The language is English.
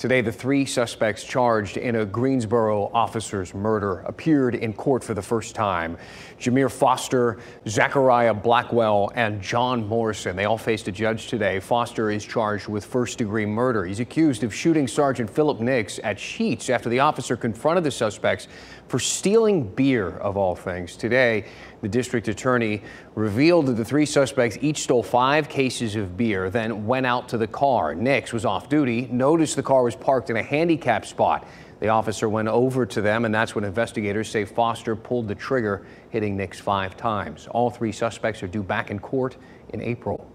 Today, the three suspects charged in a Greensboro officer's murder appeared in court for the first time. Jamere Foster, Zachariah Blackwell, and John Morrison. They all faced a judge today. Foster is charged with first degree murder. He's accused of shooting Sergeant Philip Nix at Sheetz after the officer confronted the suspects for stealing beer, of all things. Today, the district attorney revealed that the three suspects each stole five cases of beer, then went out to the car. Nix was off duty, noticed the car was parked in a handicap spot. The officer went over to them, and that's when investigators say Foster pulled the trigger, hitting Nix five times. All three suspects are due back in court in April.